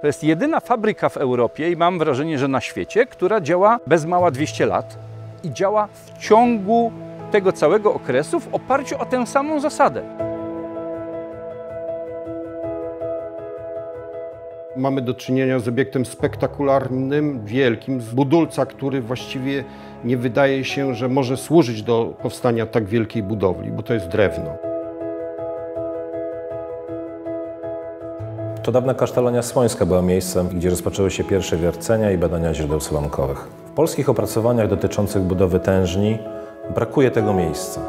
To jest jedyna fabryka w Europie i mam wrażenie, że na świecie, która działa bez mała 200 lat i działa w ciągu tego całego okresu w oparciu o tę samą zasadę. Mamy do czynienia z obiektem spektakularnym, wielkim, z budulca, który właściwie nie wydaje się, że może służyć do powstania tak wielkiej budowli, bo to jest drewno. To dawna kasztelonia słońska była miejscem, gdzie rozpoczęły się pierwsze wiercenia i badania źródeł solankowych. W polskich opracowaniach dotyczących budowy tężni brakuje tego miejsca.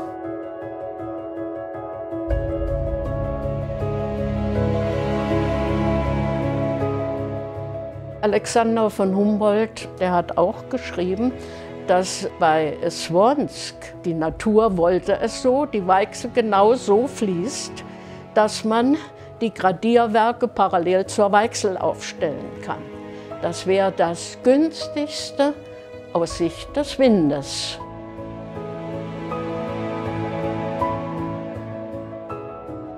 Alexander von Humboldt, der hat auch geschrieben, dass bei Swansk die Natur wollte es so, die Weichsel genau so fließt, dass man die Gradierwerke parallel zur Weichsel aufstellen kann. Das wäre das günstigste aus Sicht des Windes.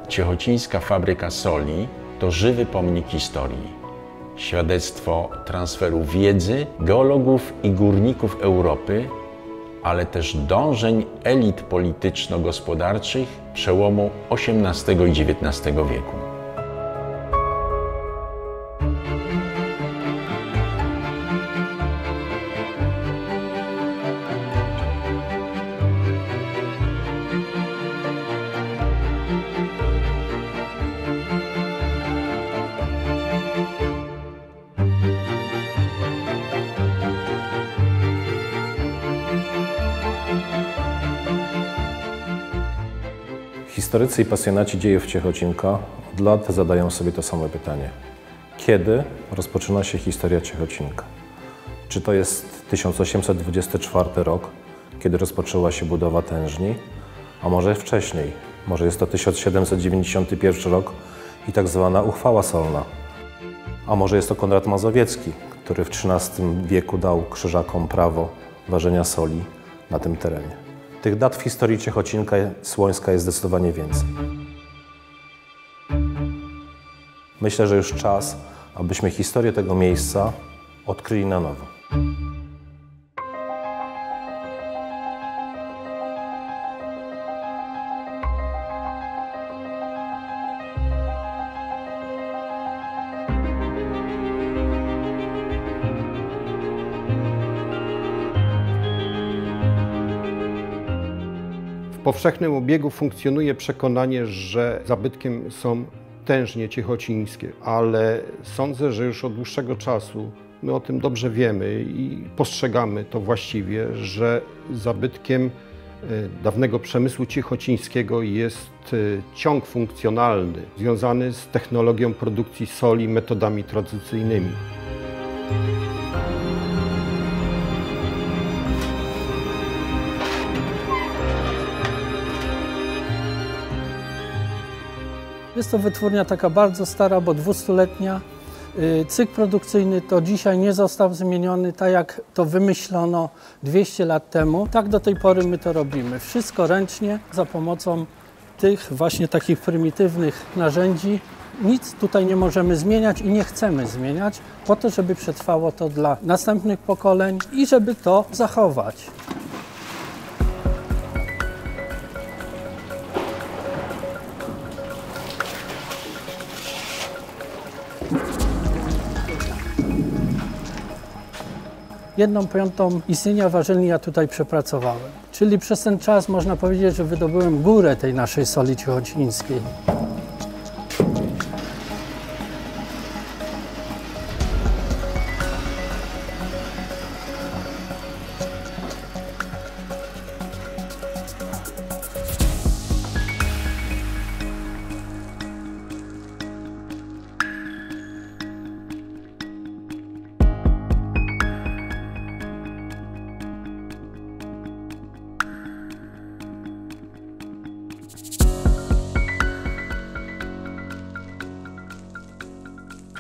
Ciechocińska fabryka soli to żywy pomnik historii. Świadectwo transferu wiedzy geologów i górników Europy, ale też dążeń elit polityczno-gospodarczych przełomu XVIII i XIX wieku. Historycy i pasjonaci dziejów Ciechocinka od lat zadają sobie to samo pytanie. Kiedy rozpoczyna się historia Ciechocinka? Czy to jest 1824 rok, kiedy rozpoczęła się budowa tężni? A może wcześniej? Może jest to 1791 rok i tak zwana uchwała solna? A może jest to Konrad Mazowiecki, który w XIII wieku dał krzyżakom prawo ważenia soli na tym terenie? Tych dat w historii Ciechocinka Słońska jest zdecydowanie więcej. Myślę, że już czas, abyśmy historię tego miejsca odkryli na nowo. Powszechnym obiegu funkcjonuje przekonanie, że zabytkiem są tężnie ciechocińskie, ale sądzę, że już od dłuższego czasu my o tym dobrze wiemy i postrzegamy to właściwie, że zabytkiem e, dawnego przemysłu ciechocińskiego jest e, ciąg funkcjonalny związany z technologią produkcji soli metodami tradycyjnymi. Jest to wytwórnia taka bardzo stara, bo 200-letnia. Y, Cykl produkcyjny to dzisiaj nie został zmieniony, tak jak to wymyślono 200 lat temu. Tak do tej pory my to robimy. Wszystko ręcznie, za pomocą tych właśnie takich prymitywnych narzędzi. Nic tutaj nie możemy zmieniać i nie chcemy zmieniać, po to, żeby przetrwało to dla następnych pokoleń i żeby to zachować. Jedną piątą istnienia warzelni ja tutaj przepracowałem. Czyli przez ten czas można powiedzieć, że wydobyłem górę tej naszej soli ciechocińskiej.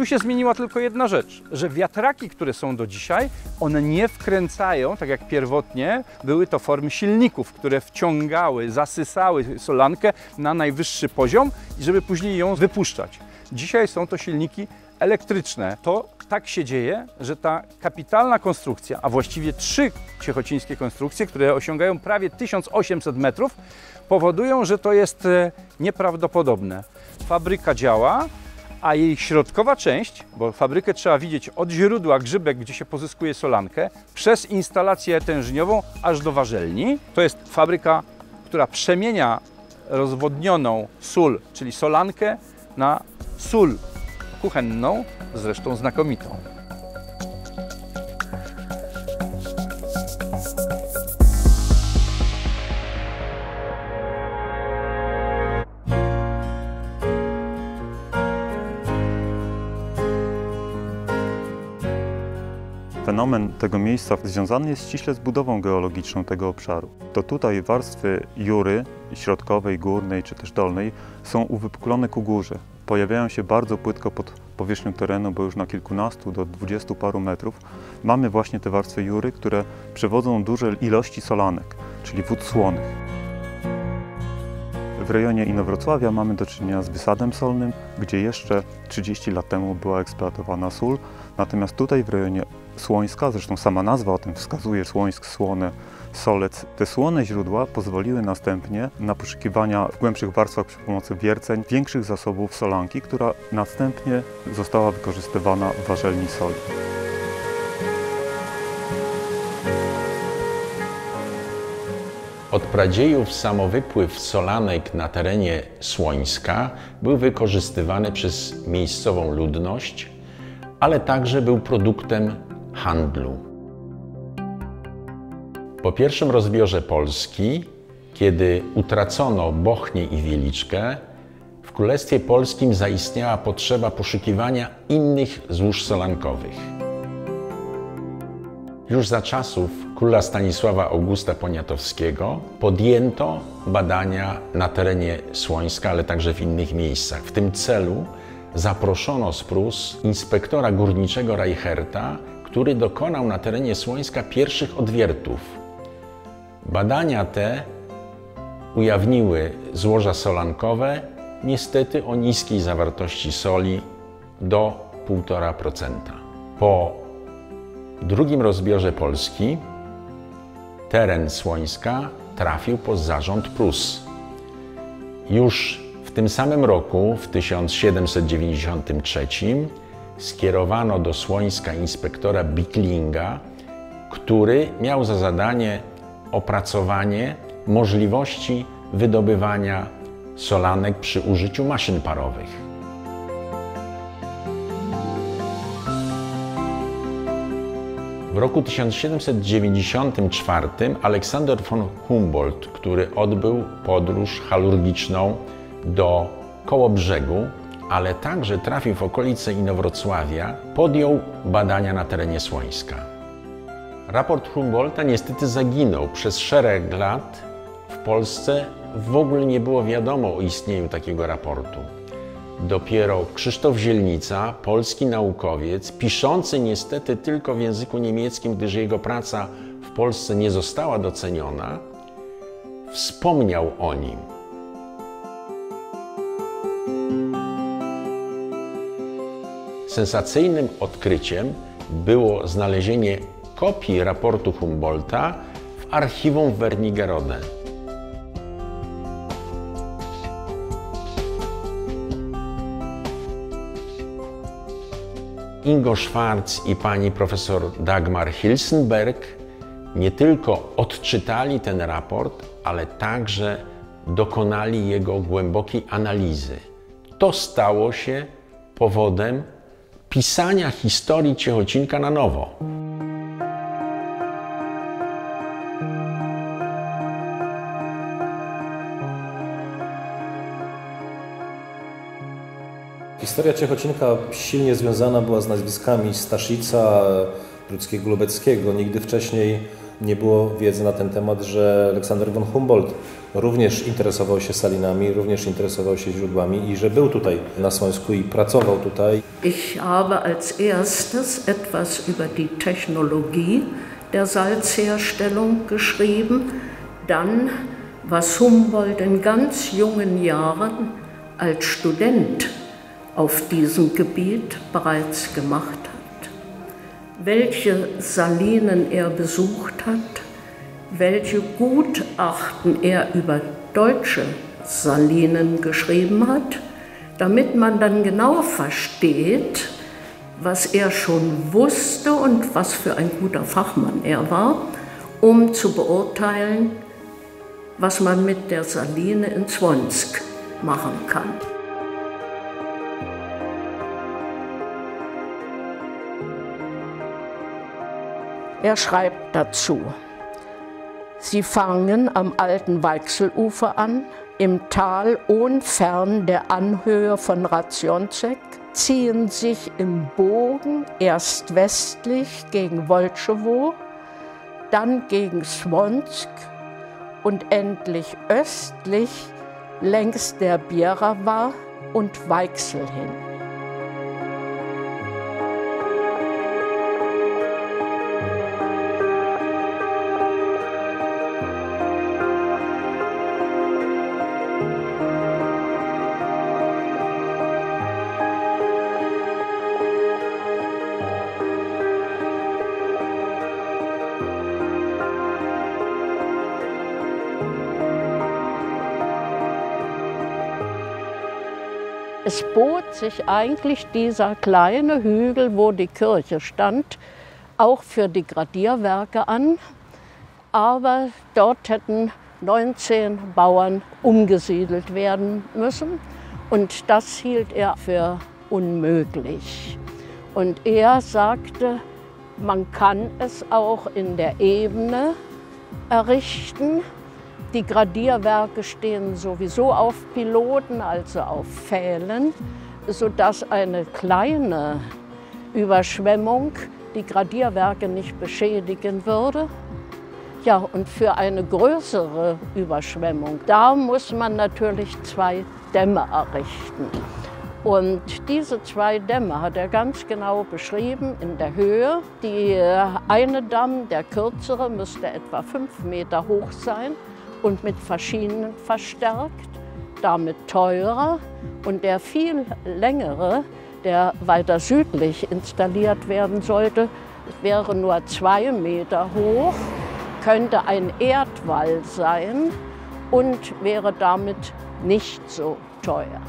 Tu się zmieniła tylko jedna rzecz, że wiatraki, które są do dzisiaj, one nie wkręcają, tak jak pierwotnie, były to formy silników, które wciągały, zasysały solankę na najwyższy poziom, żeby później ją wypuszczać. Dzisiaj są to silniki elektryczne, to tak się dzieje, że ta kapitalna konstrukcja, a właściwie trzy ciechocińskie konstrukcje, które osiągają prawie 1800 metrów, powodują, że to jest e, nieprawdopodobne. Fabryka działa, a jej środkowa część, bo fabrykę trzeba widzieć od źródła grzybek, gdzie się pozyskuje solankę, przez instalację tężniową aż do warzelni. To jest fabryka, która przemienia rozwodnioną sól, czyli solankę, na sól kuchenną, zresztą znakomitą. Fenomen tego miejsca związany jest ściśle z budową geologiczną tego obszaru. To tutaj warstwy jury środkowej, górnej czy też dolnej są uwypuklone ku górze. Pojawiają się bardzo płytko pod powierzchnią terenu, bo już na kilkunastu do dwudziestu paru metrów mamy właśnie te warstwy jury, które przewodzą duże ilości solanek, czyli wód słonych. W rejonie Inowrocławia mamy do czynienia z wysadem solnym, gdzie jeszcze 30 lat temu była eksploatowana sól, natomiast tutaj w rejonie Słońska, zresztą sama nazwa o tym wskazuje, Słońsk, Słone, Solec. Te słone źródła pozwoliły następnie na poszukiwania w głębszych warstwach przy pomocy wierceń większych zasobów solanki, która następnie została wykorzystywana w warzelni soli. Od pradziejów samowypływ solanek na terenie Słońska był wykorzystywany przez miejscową ludność, ale także był produktem handlu. Po pierwszym rozbiorze Polski, kiedy utracono Bochnię i Wieliczkę, w Królestwie Polskim zaistniała potrzeba poszukiwania innych złóż solankowych. Już za czasów króla Stanisława Augusta Poniatowskiego podjęto badania na terenie Słońska, ale także w innych miejscach. W tym celu zaproszono z Prus inspektora górniczego Reicherta, który dokonał na terenie Słońska pierwszych odwiertów. Badania te ujawniły złoża solankowe, niestety o niskiej zawartości soli do 1,5%. Po drugim rozbiorze Polski teren Słońska trafił pod zarząd Prus. Już w tym samym roku, w 1793, skierowano do Słońska inspektora Bicklinga, który miał za zadanie opracowanie możliwości wydobywania solanek przy użyciu maszyn parowych. W roku 1794 Aleksander von Humboldt, który odbył podróż halurgiczną do Kołobrzegu, ale także trafił w okolice Inowrocławia, podjął badania na terenie Słońska. Raport Humboldta niestety zaginął. Przez szereg lat w Polsce w ogóle nie było wiadomo o istnieniu takiego raportu. Dopiero Krzysztof Zielnica, polski naukowiec, piszący niestety tylko w języku niemieckim, gdyż jego praca w Polsce nie została doceniona, wspomniał o nim. Sensacyjnym odkryciem było znalezienie kopii raportu Humboldta w archiwum w Wernigerode. Ingo Schwarz i pani profesor Dagmar Hilsenberg nie tylko odczytali ten raport, ale także dokonali jego głębokiej analizy. To stało się powodem pisania historii Ciechocinka na nowo. Historia Ciechocinka silnie związana była z nazwiskami Staszica, Ludzkiego Lubeckiego. Nigdy wcześniej nie było wiedzy na ten temat, że Aleksander von Humboldt również interesował się salinami, również interesował się źródłami i że był tutaj na Słońsku i pracował tutaj. Ich habe als erstes etwas über die Technologie der Salzherstellung geschrieben, dann was Humboldt in ganz jungen Jahren als Student auf diesem Gebiet bereits gemacht hat, welche Salinen er besucht hat, welche Gutachten er über deutsche Salinen geschrieben hat, damit man dann genau versteht, was er schon wusste und was für ein guter Fachmann er war, um zu beurteilen, was man mit der Saline in Zwonsk machen kann. Er schreibt dazu, Sie fangen am alten Weichselufer an, im Tal unfern der Anhöhe von Rationzek, ziehen sich im Bogen erst westlich gegen Wolschewo, dann gegen Swonsk und endlich östlich längs der Bierawa und Weichsel hin. Es bot sich eigentlich dieser kleine Hügel, wo die Kirche stand, auch für die Gradierwerke an. Aber dort hätten 19 Bauern umgesiedelt werden müssen. Und das hielt er für unmöglich. Und er sagte, man kann es auch in der Ebene errichten. Die Gradierwerke stehen sowieso auf Piloten, also auf Pfählen, sodass eine kleine Überschwemmung die Gradierwerke nicht beschädigen würde. Ja, und für eine größere Überschwemmung, da muss man natürlich zwei Dämme errichten. Und diese zwei Dämme hat er ganz genau beschrieben in der Höhe. Die eine Damm, der kürzere, müsste etwa fünf Meter hoch sein und mit verschiedenen verstärkt, damit teurer. Und der viel längere, der weiter südlich installiert werden sollte, wäre nur zwei Meter hoch, könnte ein Erdwall sein und wäre damit nicht so teuer.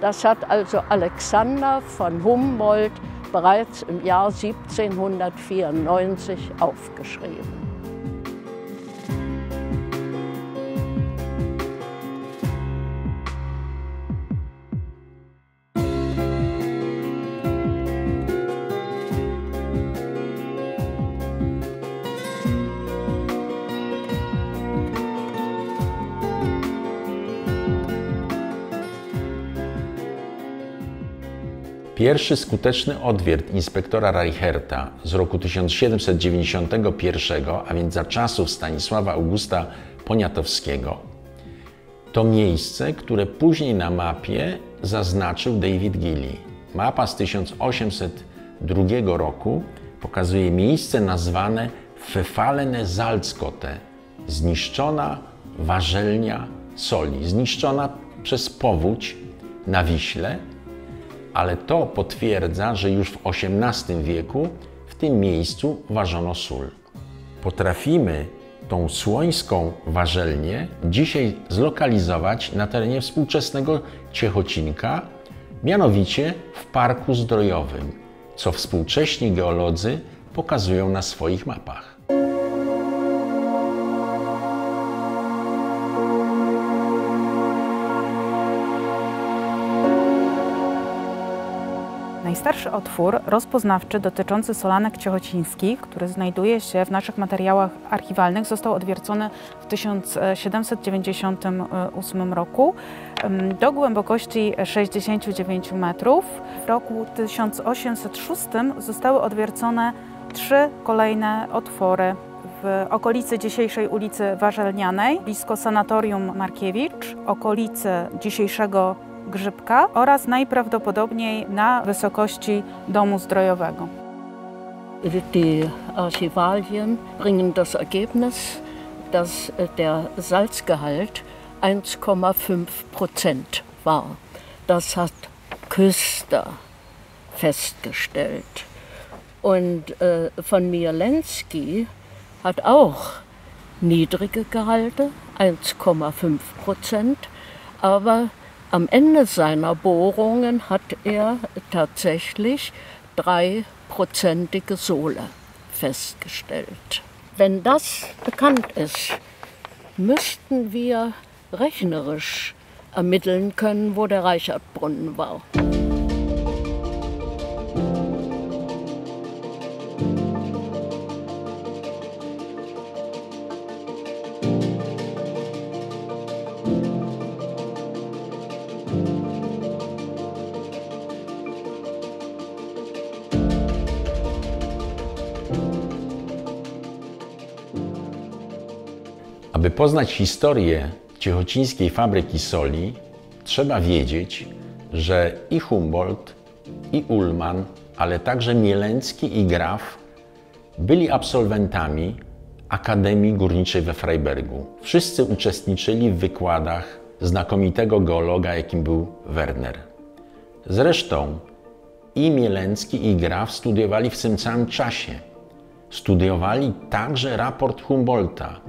Das hat also Alexander von Humboldt bereits im Jahr 1794 aufgeschrieben. Pierwszy skuteczny odwiert inspektora Reicherta z roku 1791, a więc za czasów Stanisława Augusta Poniatowskiego, to miejsce, które później na mapie zaznaczył David Gilly. Mapa z 1802 roku pokazuje miejsce nazwane Verfallene Salzkotte, zniszczona warzelnia soli, zniszczona przez powódź na Wiśle, ale to potwierdza, że już w XVIII wieku w tym miejscu ważono sól. Potrafimy tą słońską warzelnię dzisiaj zlokalizować na terenie współczesnego Ciechocinka, mianowicie w Parku Zdrojowym, co współcześni geolodzy pokazują na swoich mapach. Najstarszy otwór rozpoznawczy dotyczący solanek ciechocińskich, który znajduje się w naszych materiałach archiwalnych, został odwiercony w 1798 roku do głębokości 69 metrów. W roku 1806 zostały odwiercone trzy kolejne otwory w okolicy dzisiejszej ulicy Warzelnianej, blisko sanatorium Markiewicz, okolicy dzisiejszego Grzybka oraz najprawdopodobniej na wysokości domu zdrojowego. Die Archivalien bringen das Ergebnis, dass der Salzgehalt 1,5 Prozent war. Das hat Küster festgestellt. Und äh, von Mielensky hat auch niedrige Gehalte, 1,5 Prozent, aber am Ende seiner Bohrungen hat er tatsächlich dreiprozentige Sohle festgestellt. Wenn das bekannt ist, müssten wir rechnerisch ermitteln können, wo der Reichertbrunnen war. Aby poznać historię ciechocińskiej fabryki soli, trzeba wiedzieć, że i Humboldt, i Ullmann, ale także Mielencki i Graf byli absolwentami Akademii Górniczej we Freibergu. Wszyscy uczestniczyli w wykładach znakomitego geologa, jakim był Werner. Zresztą i Mielencki, i Graf studiowali w tym samym czasie. Studiowali także raport Humboldta,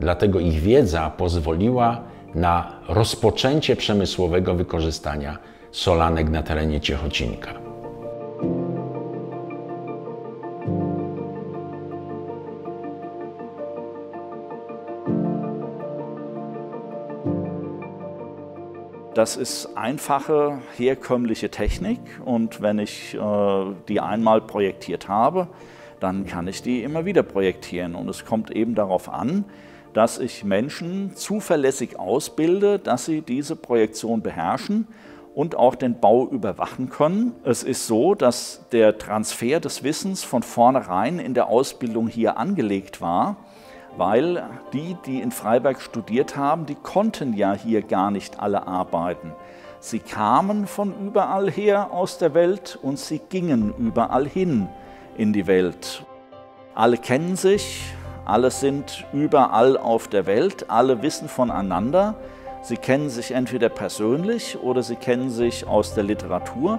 dlatego ich wiedza pozwoliła na rozpoczęcie przemysłowego wykorzystania solanek na terenie Ciechocinka. Das ist einfache, herkömmliche Technik und wenn ich äh, die einmal projektiert habe, dann kann ich die immer wieder projektieren. Und es kommt eben darauf an, dass ich Menschen zuverlässig ausbilde, dass sie diese Projektion beherrschen und auch den Bau überwachen können. Es ist so, dass der Transfer des Wissens von vornherein in der Ausbildung hier angelegt war, weil die, die in Freiberg studiert haben, die konnten ja hier gar nicht alle arbeiten. Sie kamen von überall her aus der Welt und sie gingen überall hin in die Welt. Alle kennen sich, alle sind überall auf der Welt, alle wissen voneinander. Sie kennen sich entweder persönlich oder sie kennen sich aus der Literatur.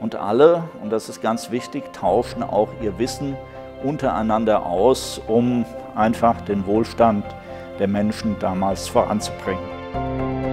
Und alle, und das ist ganz wichtig, tauschen auch ihr Wissen untereinander aus, um einfach den Wohlstand der Menschen damals voranzubringen.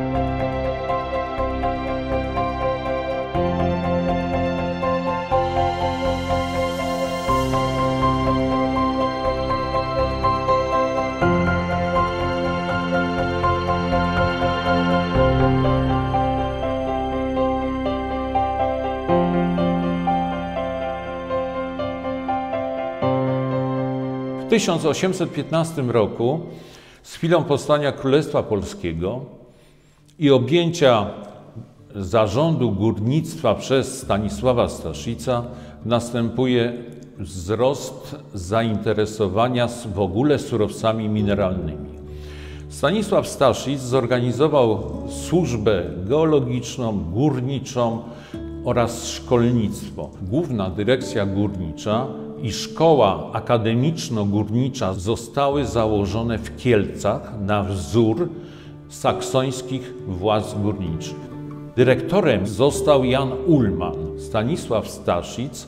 1815 roku, z chwilą powstania Królestwa Polskiego i objęcia zarządu górnictwa przez Stanisława Staszica, następuje wzrost zainteresowania w ogóle surowcami mineralnymi. Stanisław Staszic zorganizował służbę geologiczną, górniczą oraz szkolnictwo. Główna dyrekcja górnicza i szkoła akademiczno-górnicza zostały założone w Kielcach na wzór saksońskich władz górniczych. Dyrektorem został Jan Ullmann. Stanisław Staszic,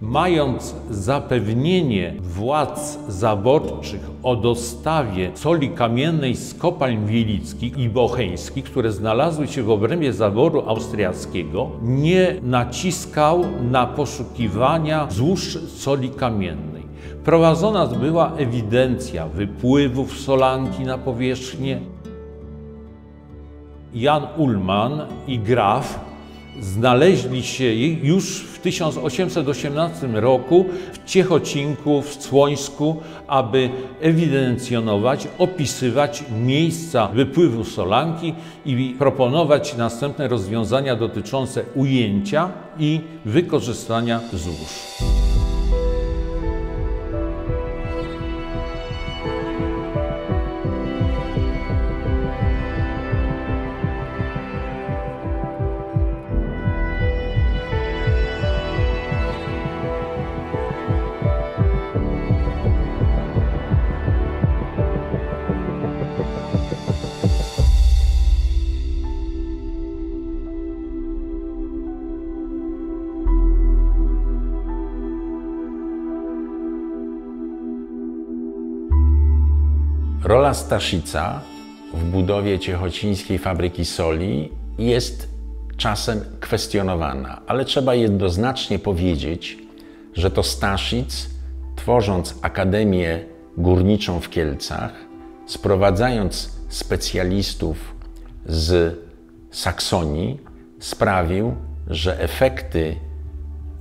mając zapewnienie władz zaborczych o dostawie soli kamiennej z kopalń wielickich i bocheńskich, które znalazły się w obrębie zaboru austriackiego, nie naciskał na poszukiwania złóż soli kamiennej. Prowadzona była ewidencja wypływów solanki na powierzchnię. Jan Ullmann i Graf znaleźli się już w 1818 roku w Ciechocinku, w Słońsku, aby ewidencjonować, opisywać miejsca wypływu solanki i proponować następne rozwiązania dotyczące ujęcia i wykorzystania złóż. Rola Staszica w budowie ciechocińskiej fabryki soli jest czasem kwestionowana, ale trzeba jednoznacznie powiedzieć, że to Staszic, tworząc Akademię Górniczą w Kielcach, sprowadzając specjalistów z Saksonii, sprawił, że efekty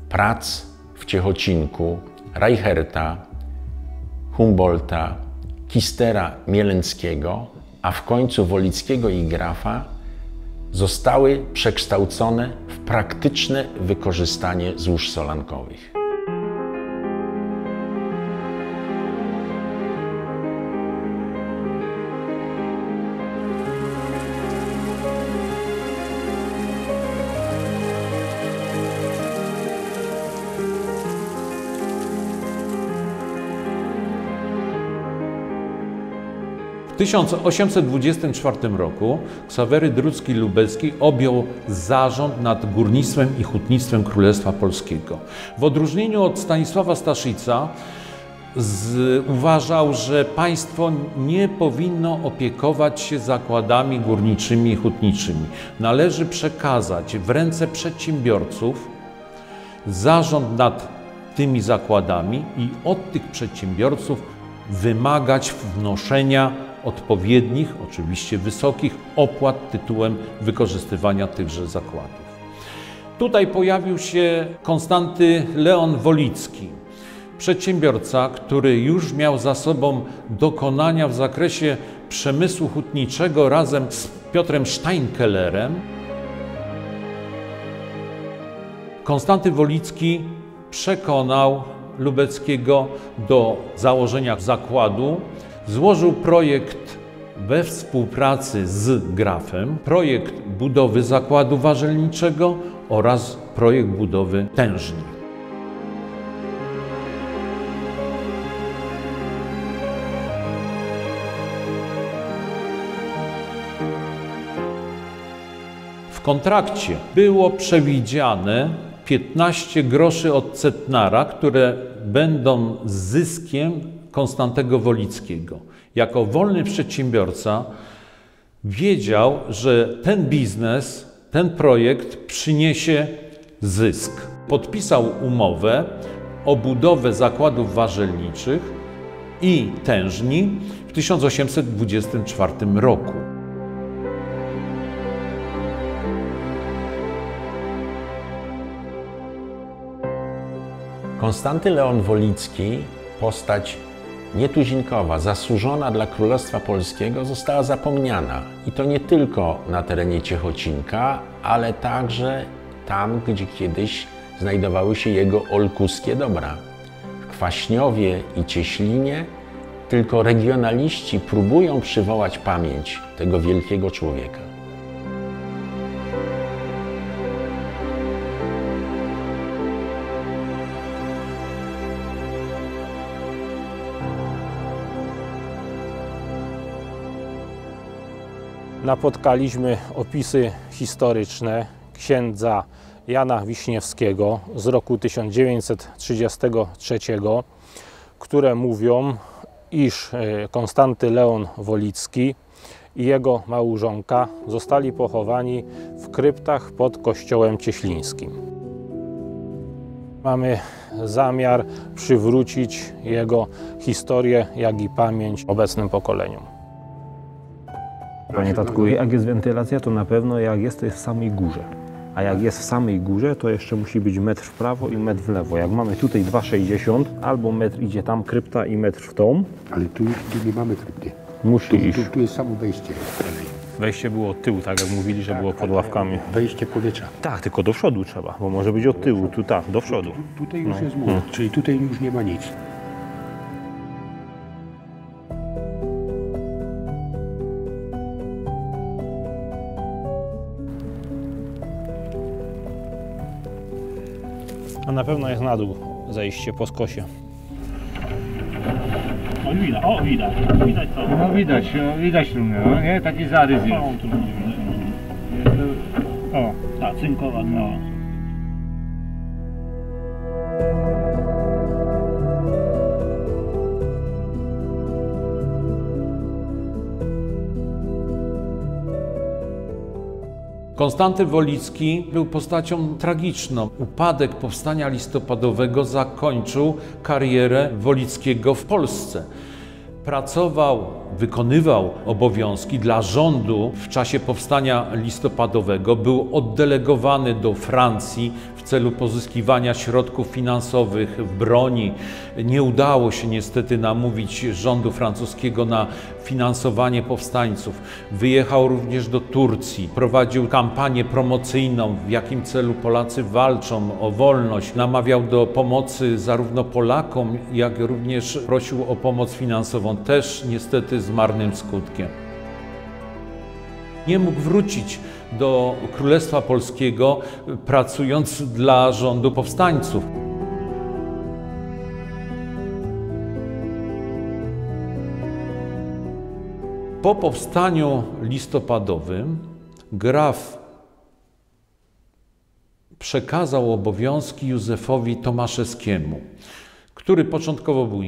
prac w Ciechocinku Reicherta, Humboldta, Kistera Mielenckiego, a w końcu Wolickiego i Grafa zostały przekształcone w praktyczne wykorzystanie złóż solankowych. W 1824 roku Ksawery Drucki-Lubelski objął zarząd nad górnictwem i hutnictwem Królestwa Polskiego. W odróżnieniu od Stanisława Staszica z, uważał, że państwo nie powinno opiekować się zakładami górniczymi i hutniczymi. Należy przekazać w ręce przedsiębiorców zarząd nad tymi zakładami i od tych przedsiębiorców wymagać wnoszenia odpowiednich, oczywiście wysokich opłat tytułem wykorzystywania tychże zakładów. Tutaj pojawił się Konstanty Leon Wolicki, przedsiębiorca, który już miał za sobą dokonania w zakresie przemysłu hutniczego razem z Piotrem Steinkellerem. Konstanty Wolicki przekonał Lubeckiego do założenia zakładu, złożył projekt we współpracy z Grafem, projekt budowy zakładu warzelniczego oraz projekt budowy tężni. W kontrakcie było przewidziane 15 groszy od Cetnara, które będą zyskiem Konstantego Wolickiego. Jako wolny przedsiębiorca wiedział, że ten biznes, ten projekt przyniesie zysk. Podpisał umowę o budowę zakładów warzelniczych i tężni w 1824 roku. Konstanty Leon Wolicki, postać nietuzinkowa, zasłużona dla Królestwa Polskiego, została zapomniana. I to nie tylko na terenie Ciechocinka, ale także tam, gdzie kiedyś znajdowały się jego olkuskie dobra. W Kwaśniowie i Cieślinie tylko regionaliści próbują przywołać pamięć tego wielkiego człowieka. Napotkaliśmy opisy historyczne księdza Jana Wiśniewskiego z roku 1933, które mówią, iż e, Konstanty Leon Wolicki i jego małżonka zostali pochowani w kryptach pod kościołem cieślińskim. Mamy zamiar przywrócić jego historię, jak i pamięć obecnym pokoleniom. Panie tatku, jak jest wentylacja, to na pewno jak jest, to jest w samej górze. A jak jest w samej górze, to jeszcze musi być metr w prawo i metr w lewo. Jak mamy tutaj 2,60, albo metr idzie tam krypta i metr w tą. Ale tu, tu nie mamy krypty. Musi Tu, iść. tu, tu jest samo wejście. Wejście było od tyłu, tak jak mówili, że było pod ławkami. Wejście powietrza. Tak, tylko do przodu trzeba, bo może być od tyłu, tu tak, do przodu. Tutaj już No. jest mur, czyli tutaj już nie ma nic. A na pewno jest na dół zejście po skosie. O, widać, o, widać, widać to. No widać, no, widać trumnę, no nie? Taki zarys jest. O, ta cynkowa no. Konstanty Wolicki był postacią tragiczną. Upadek powstania listopadowego zakończył karierę Wolickiego w Polsce. Pracował, wykonywał obowiązki dla rządu w czasie powstania listopadowego. Był oddelegowany do Francji w celu pozyskiwania środków finansowych w broni. Nie udało się niestety namówić rządu francuskiego na finansowanie powstańców. Wyjechał również do Turcji, prowadził kampanię promocyjną, w jakim celu Polacy walczą o wolność. Namawiał do pomocy zarówno Polakom, jak również prosił o pomoc finansową, też niestety z marnym skutkiem. Nie mógł wrócić do Królestwa Polskiego, pracując dla rządu powstańców. Po powstaniu listopadowym graf przekazał obowiązki Józefowi Tomaszewskiemu, który początkowo był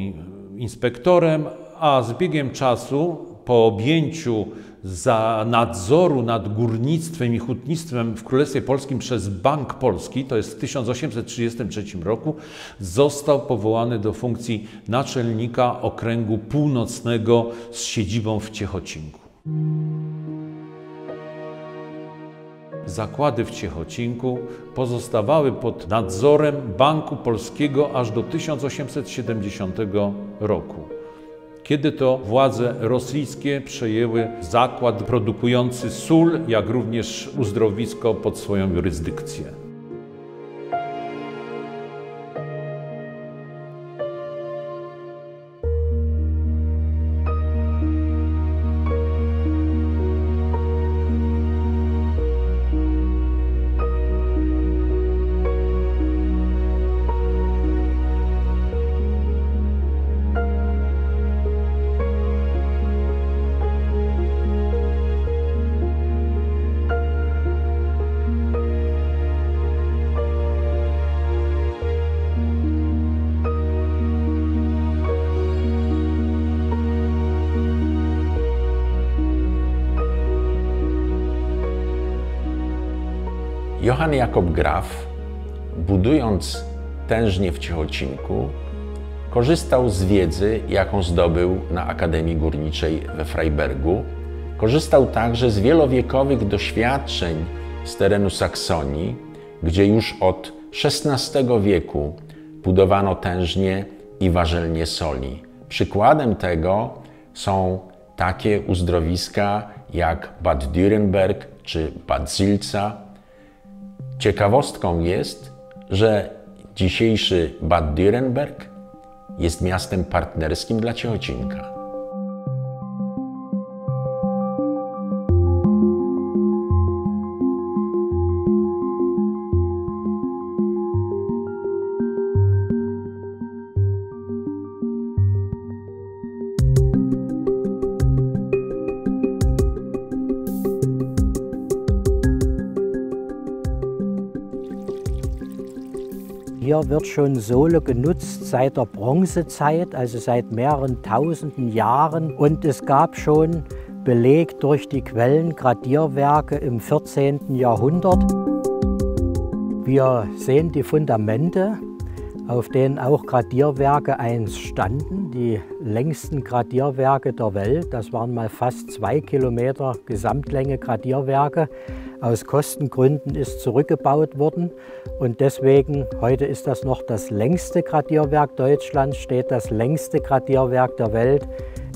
inspektorem, a z biegiem czasu, po objęciu za nadzoru nad górnictwem i hutnictwem w Królestwie Polskim przez Bank Polski, to jest w 1833 roku, został powołany do funkcji naczelnika okręgu północnego z siedzibą w Ciechocinku. Zakłady w Ciechocinku pozostawały pod nadzorem Banku Polskiego aż do 1870 roku kiedy to władze rosyjskie przejęły zakład produkujący sól, jak również uzdrowisko pod swoją jurysdykcję. Johann Jakob Graf, budując tężnie w Ciechocinku, korzystał z wiedzy, jaką zdobył na Akademii Górniczej we Freibergu. Korzystał także z wielowiekowych doświadczeń z terenu Saksonii, gdzie już od XVI wieku budowano tężnie i warzelnie soli. Przykładem tego są takie uzdrowiska jak Bad Dürrenberg czy Bad Zilza, Ciekawostką jest, że dzisiejszy Bad Dürrenberg jest miastem partnerskim dla Ciechocinka. Hier wird schon Sohle genutzt seit der Bronzezeit, also seit mehreren tausenden Jahren. Und es gab schon belegt durch die Quellen Gradierwerke im 14. Jahrhundert. Wir sehen die Fundamente, auf denen auch Gradierwerke einst standen. Die längsten Gradierwerke der Welt, das waren mal fast zwei Kilometer Gesamtlänge Gradierwerke. Aus Kostengründen ist zurückgebaut worden und deswegen, heute ist das noch das längste Gradierwerk Deutschlands, steht das längste Gradierwerk der Welt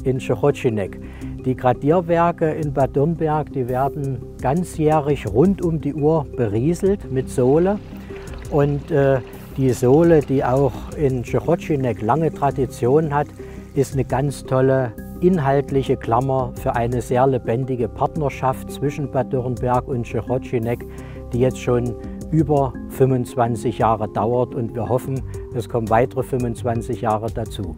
in Tschechocinek. Die Gradierwerke in Bad Dürnberg, die werden ganzjährig rund um die Uhr berieselt mit Sohle und äh, die Sohle, die auch in Tschechocinek lange Tradition hat, ist eine ganz tolle inhaltliche Klammer für eine sehr lebendige Partnerschaft zwischen Bad Dürrenberg und Tschechocinek, die jetzt schon über 25 Jahre dauert und wir hoffen, es kommen weitere 25 Jahre dazu.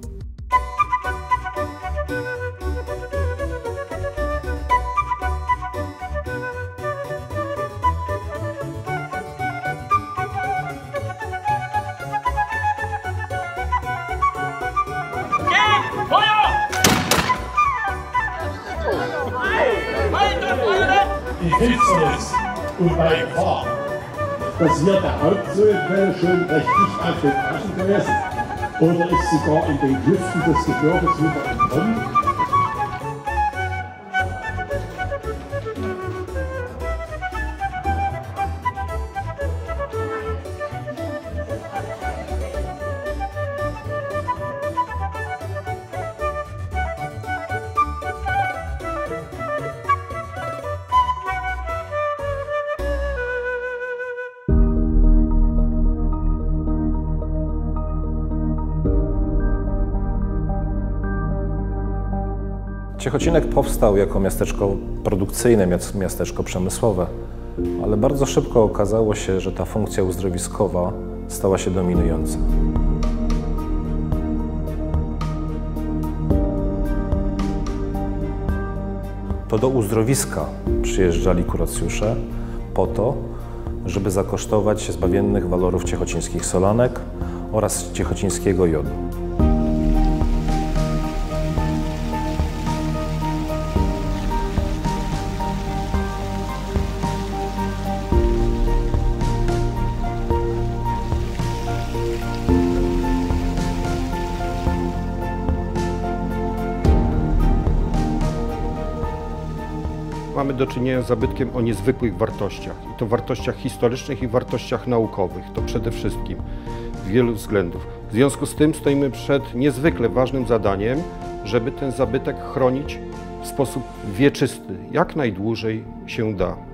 Finsternis Und bei K basiert der Hauptsäulenquelle schon recht dicht auf den Aschengewässern oder ist sogar in den Klüften des Gebirges wieder entkommen. Ciechocinek powstał jako miasteczko produkcyjne, miasteczko przemysłowe, ale bardzo szybko okazało się, że ta funkcja uzdrowiskowa stała się dominująca. To do uzdrowiska przyjeżdżali kuracjusze po to, żeby zakosztować zbawiennych walorów ciechocińskich solanek oraz ciechocińskiego jodu. Mamy do czynienia z zabytkiem o niezwykłych wartościach. I to wartościach historycznych i wartościach naukowych. To przede wszystkim z wielu względów. W związku z tym stoimy przed niezwykle ważnym zadaniem, żeby ten zabytek chronić w sposób wieczysty, jak najdłużej się da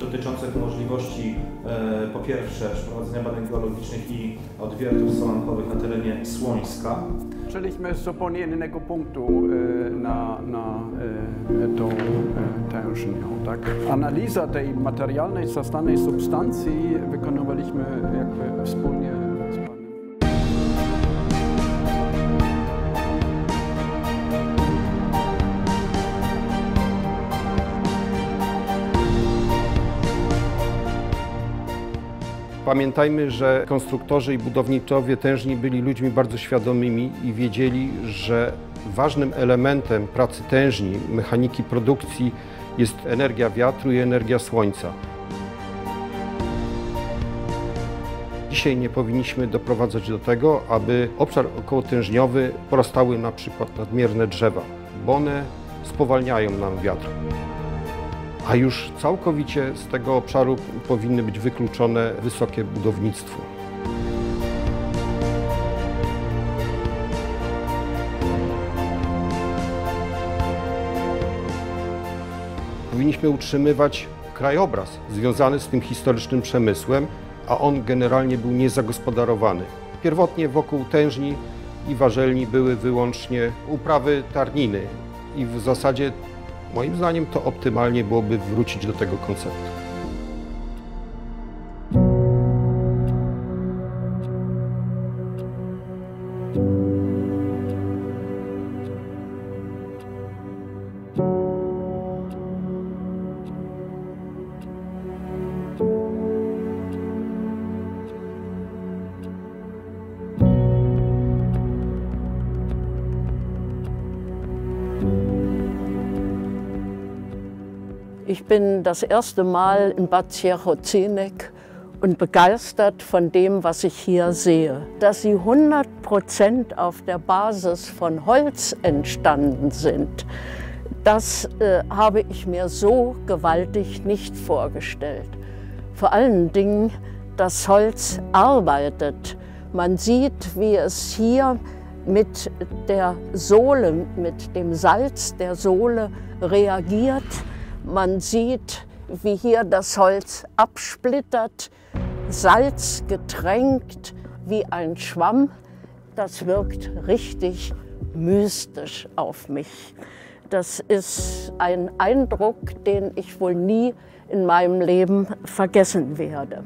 dotyczących możliwości e, po pierwsze przeprowadzenia badań geologicznych i odwiertów solankowych na terenie Słońska. Szliśmy zupełnie innego punktu e, na, na e, tą tężnią. Tak? Analiza tej materialnej, zastanej substancji wykonywaliśmy jakby wspólnie Pamiętajmy, że konstruktorzy i budowniczowie tężni byli ludźmi bardzo świadomymi i wiedzieli, że ważnym elementem pracy tężni, mechaniki produkcji jest energia wiatru i energia słońca. Dzisiaj nie powinniśmy doprowadzać do tego, aby obszar okołotężniowy porastały na przykład nadmierne drzewa, bo one spowalniają nam wiatr a już całkowicie z tego obszaru powinny być wykluczone wysokie budownictwo. Powinniśmy utrzymywać krajobraz związany z tym historycznym przemysłem, a on generalnie był niezagospodarowany. Pierwotnie wokół tężni i warzelni były wyłącznie uprawy tarniny i w zasadzie Moim zdaniem to optymalnie byłoby wrócić do tego konceptu. Ich bin das erste Mal in Bad Tschechozinek und begeistert von dem, was ich hier sehe. Dass sie 100 Prozent auf der Basis von Holz entstanden sind, das äh, habe ich mir so gewaltig nicht vorgestellt. Vor allen Dingen, das Holz arbeitet. Man sieht, wie es hier mit der Sohle, mit dem Salz der Sohle reagiert. Man sieht, wie hier das Holz absplittert, Salz getränkt wie ein Schwamm. Das wirkt richtig mystisch auf mich. Das ist ein Eindruck, den ich wohl nie in meinem Leben vergessen werde.